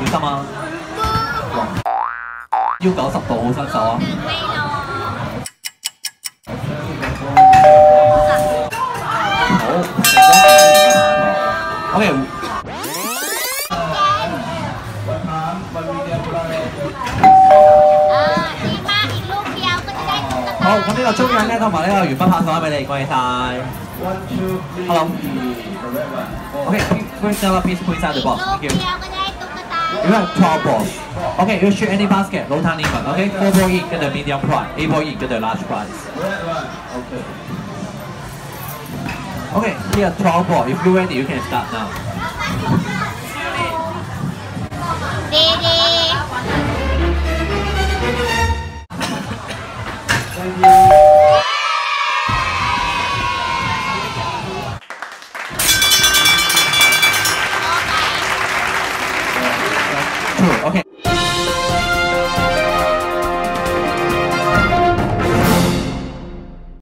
小心啊！要九十度好新手啊！好，成功。OK，好，咁呢个中印咧，同埋呢个铅笔拍手俾你，恭喜晒。Hello。Okay, first number please put inside the box. Thank you. You have tall balls. Okay, you shoot any basket, low time one. Okay, four ball in, get the medium price. Eight ball in, get the large price. Okay. Okay, here tall ball. If you're ready, you can start now. Ready. Thank you. Okay.